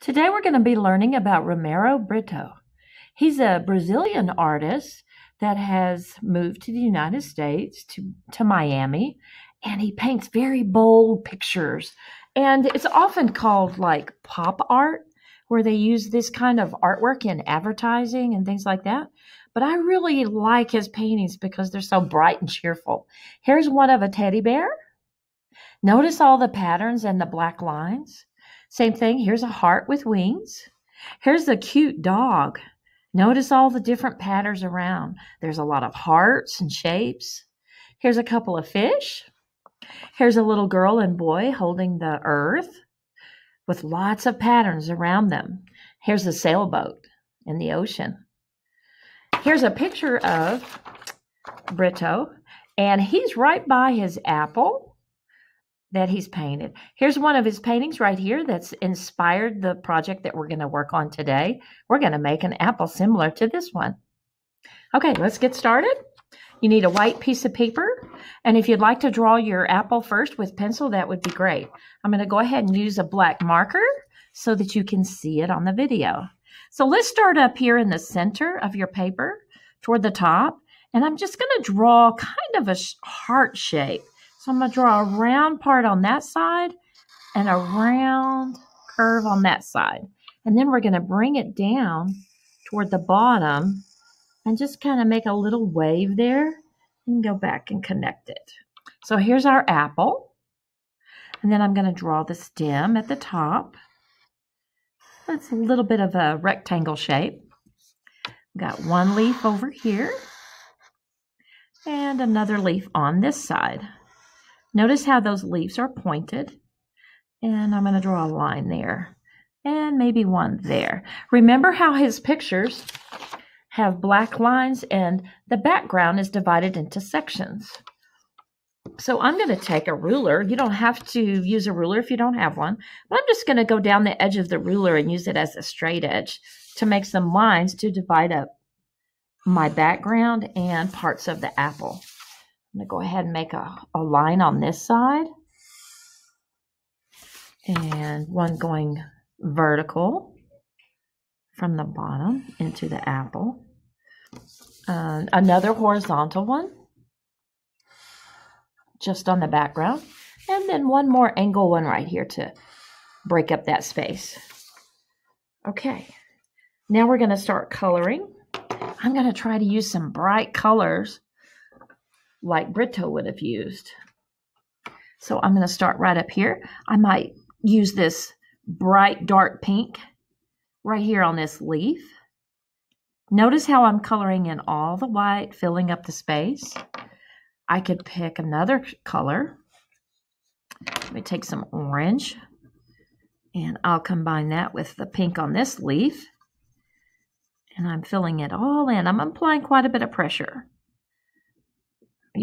Today we're going to be learning about Romero Britto. He's a Brazilian artist that has moved to the United States, to, to Miami, and he paints very bold pictures. And it's often called like pop art, where they use this kind of artwork in advertising and things like that. But I really like his paintings because they're so bright and cheerful. Here's one of a teddy bear. Notice all the patterns and the black lines. Same thing, here's a heart with wings. Here's the cute dog. Notice all the different patterns around. There's a lot of hearts and shapes. Here's a couple of fish. Here's a little girl and boy holding the earth with lots of patterns around them. Here's a sailboat in the ocean. Here's a picture of Britto, and he's right by his apple that he's painted. Here's one of his paintings right here that's inspired the project that we're going to work on today. We're going to make an apple similar to this one. Okay, let's get started. You need a white piece of paper, and if you'd like to draw your apple first with pencil, that would be great. I'm going to go ahead and use a black marker so that you can see it on the video. So let's start up here in the center of your paper toward the top, and I'm just going to draw kind of a heart shape. So I'm going to draw a round part on that side and a round curve on that side. And then we're going to bring it down toward the bottom and just kind of make a little wave there and go back and connect it. So here's our apple. And then I'm going to draw the stem at the top. That's a little bit of a rectangle shape. Got one leaf over here and another leaf on this side. Notice how those leaves are pointed. And I'm going to draw a line there and maybe one there. Remember how his pictures have black lines and the background is divided into sections. So I'm going to take a ruler. You don't have to use a ruler if you don't have one, but I'm just going to go down the edge of the ruler and use it as a straight edge to make some lines to divide up my background and parts of the apple. I'm going to go ahead and make a, a line on this side and one going vertical from the bottom into the apple. Uh, another horizontal one just on the background. And then one more angle one right here to break up that space. Okay, now we're going to start coloring. I'm going to try to use some bright colors like Britto would have used. So I'm going to start right up here. I might use this bright dark pink right here on this leaf. Notice how I'm coloring in all the white, filling up the space. I could pick another color. Let me take some orange and I'll combine that with the pink on this leaf. And I'm filling it all in. I'm applying quite a bit of pressure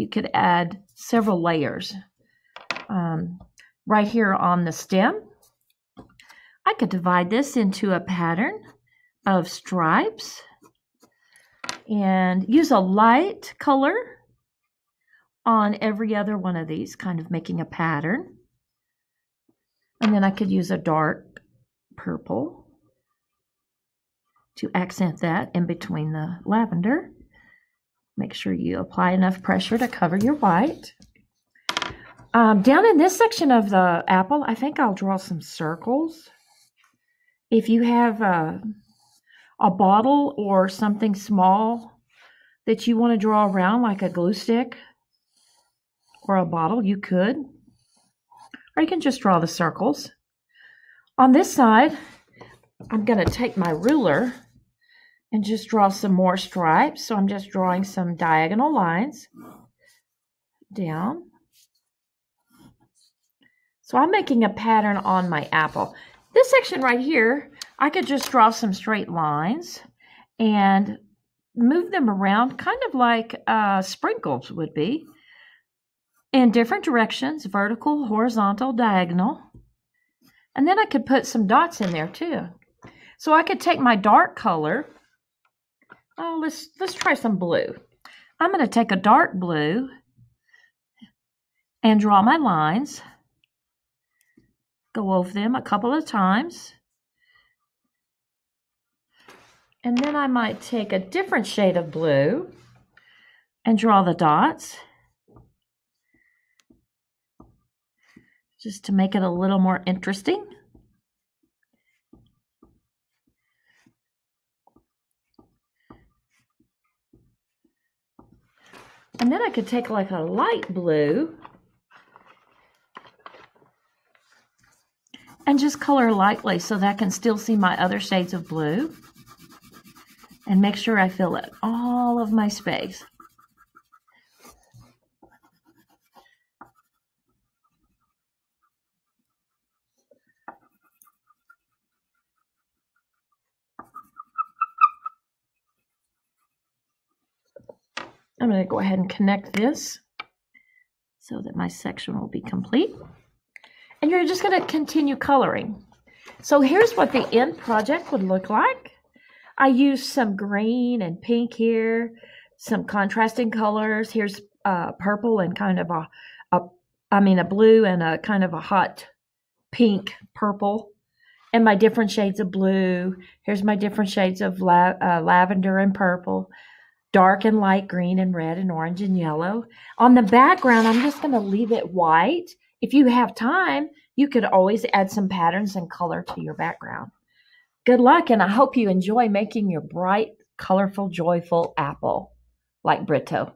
you could add several layers. Um, right here on the stem, I could divide this into a pattern of stripes and use a light color on every other one of these, kind of making a pattern. And then I could use a dark purple to accent that in between the lavender. Make sure you apply enough pressure to cover your white. Um, down in this section of the apple, I think I'll draw some circles. If you have a, a bottle or something small that you want to draw around, like a glue stick or a bottle, you could. Or you can just draw the circles. On this side, I'm going to take my ruler and just draw some more stripes. So I'm just drawing some diagonal lines down. So I'm making a pattern on my apple. This section right here, I could just draw some straight lines and move them around kind of like uh, sprinkles would be in different directions, vertical, horizontal, diagonal. And then I could put some dots in there too. So I could take my dark color Oh, let's let's try some blue. I'm going to take a dark blue and draw my lines. Go over them a couple of times. And then I might take a different shade of blue and draw the dots just to make it a little more interesting. And then I could take like a light blue and just color lightly so that I can still see my other shades of blue and make sure I fill it all of my space. I'm going to go ahead and connect this so that my section will be complete. And you're just going to continue coloring. So here's what the end project would look like. I used some green and pink here, some contrasting colors. Here's uh, purple and kind of a, a, I mean, a blue and a kind of a hot pink purple. And my different shades of blue. Here's my different shades of la uh, lavender and purple dark and light green and red and orange and yellow. On the background, I'm just going to leave it white. If you have time, you could always add some patterns and color to your background. Good luck, and I hope you enjoy making your bright, colorful, joyful apple like Britto.